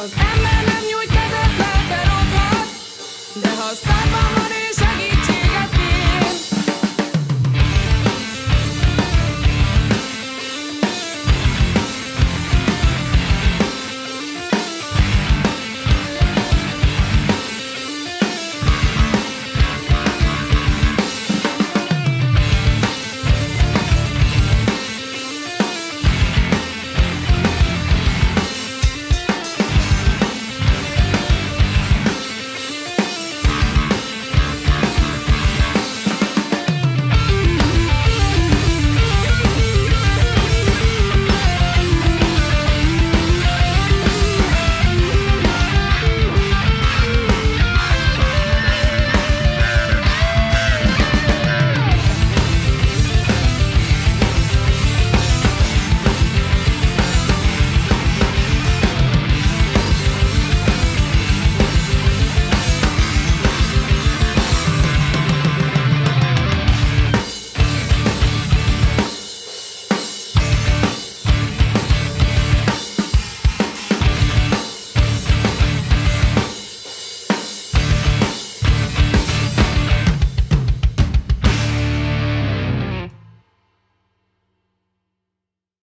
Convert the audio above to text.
Az ember nem nyújt kezet, lelken otthon, de ha a van